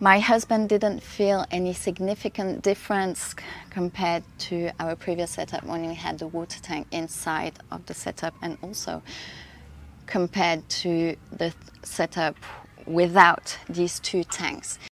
My husband didn't feel any significant difference compared to our previous setup when we had the water tank inside of the setup and also compared to the setup without these two tanks.